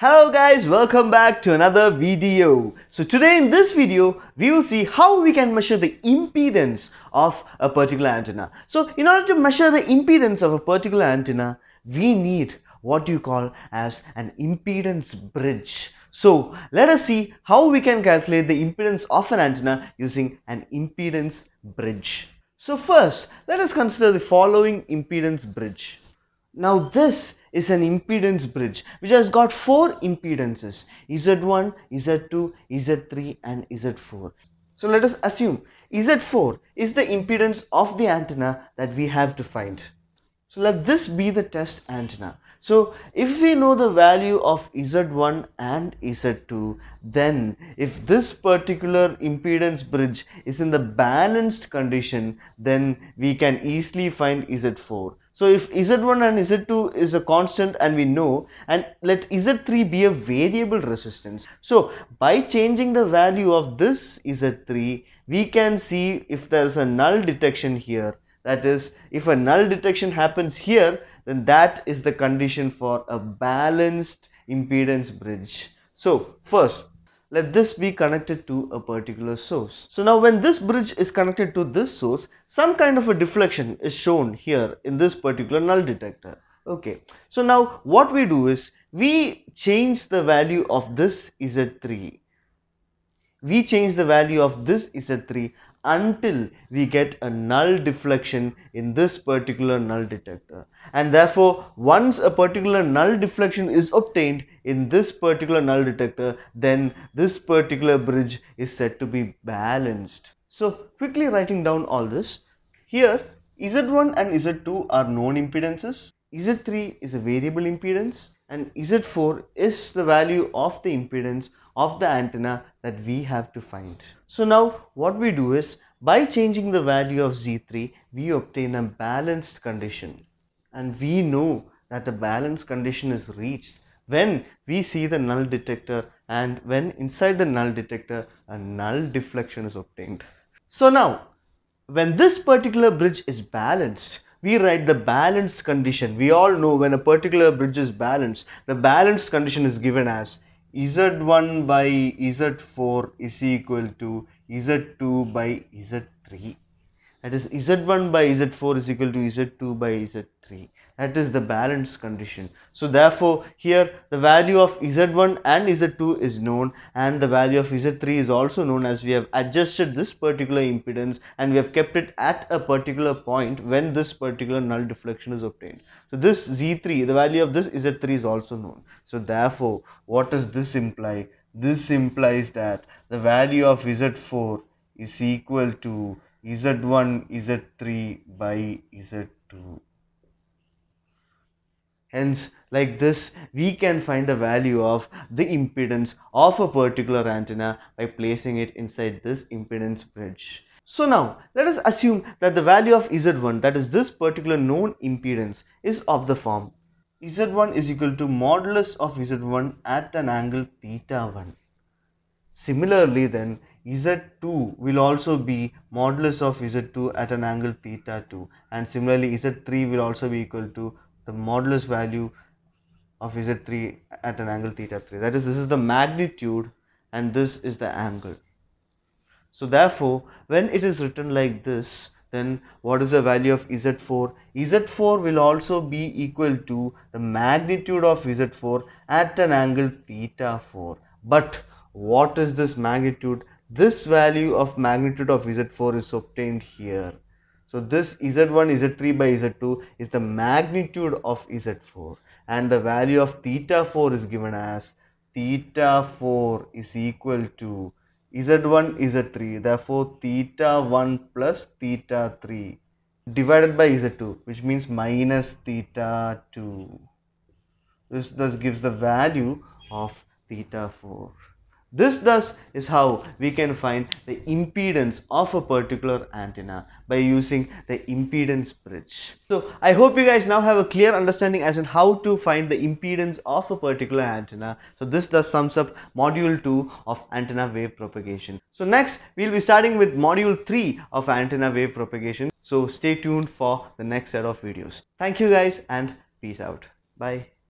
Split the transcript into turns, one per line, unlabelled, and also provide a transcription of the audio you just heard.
Hello guys, welcome back to another video. So today in this video, we will see how we can measure the impedance of a particular antenna. So in order to measure the impedance of a particular antenna, we need what you call as an impedance bridge. So let us see how we can calculate the impedance of an antenna using an impedance bridge. So first, let us consider the following impedance bridge. Now this is an impedance bridge which has got four impedances Z1, Z2, Z3 and Z4. So let us assume Z4 is the impedance of the antenna that we have to find. So let this be the test antenna. So if we know the value of Z1 and Z2 then if this particular impedance bridge is in the balanced condition then we can easily find Z4. So if Z1 and Z2 is a constant and we know and let Z3 be a variable resistance. So by changing the value of this Z3 we can see if there is a null detection here that is if a null detection happens here then that is the condition for a balanced impedance bridge. So first let this be connected to a particular source. So now when this bridge is connected to this source, some kind of a deflection is shown here in this particular null detector. Okay, so now what we do is we change the value of this Z3. We change the value of this Z3 until we get a null deflection in this particular null detector. And therefore once a particular null deflection is obtained in this particular null detector then this particular bridge is said to be balanced. So quickly writing down all this here Z1 and Z2 are known impedances. Z3 is a variable impedance and Z4 is the value of the impedance of the antenna that we have to find. So now what we do is by changing the value of Z3 we obtain a balanced condition and we know that a balanced condition is reached when we see the null detector and when inside the null detector a null deflection is obtained. So now when this particular bridge is balanced we write the balanced condition. We all know when a particular bridge is balanced, the balanced condition is given as Z1 by Z4 is equal to Z2 by Z3. That is Z1 by Z4 is equal to Z2 by Z3 that is the balance condition. So therefore here the value of Z1 and Z2 is known and the value of Z3 is also known as we have adjusted this particular impedance and we have kept it at a particular point when this particular null deflection is obtained. So this Z3 the value of this Z3 is also known. So therefore what does this imply? This implies that the value of Z4 is equal to Z1 Z3 by Z2 Hence, like this, we can find the value of the impedance of a particular antenna by placing it inside this impedance bridge. So now, let us assume that the value of Z1, that is this particular known impedance, is of the form Z1 is equal to modulus of Z1 at an angle theta 1. Similarly then, Z2 will also be modulus of Z2 at an angle theta 2 and similarly Z3 will also be equal to the modulus value of Z3 at an angle theta 3 that is this is the magnitude and this is the angle. So therefore when it is written like this then what is the value of Z4 Z4 will also be equal to the magnitude of Z4 at an angle theta 4 but what is this magnitude this value of magnitude of Z4 is obtained here so this Z1 Z3 by Z2 is the magnitude of Z4 and the value of theta 4 is given as theta 4 is equal to Z1 Z3 therefore theta 1 plus theta 3 divided by Z2 which means minus theta 2. This thus gives the value of theta 4. This thus is how we can find the impedance of a particular antenna by using the impedance bridge. So I hope you guys now have a clear understanding as in how to find the impedance of a particular antenna. So this thus sums up module 2 of antenna wave propagation. So next we'll be starting with module 3 of antenna wave propagation. So stay tuned for the next set of videos. Thank you guys and peace out. Bye.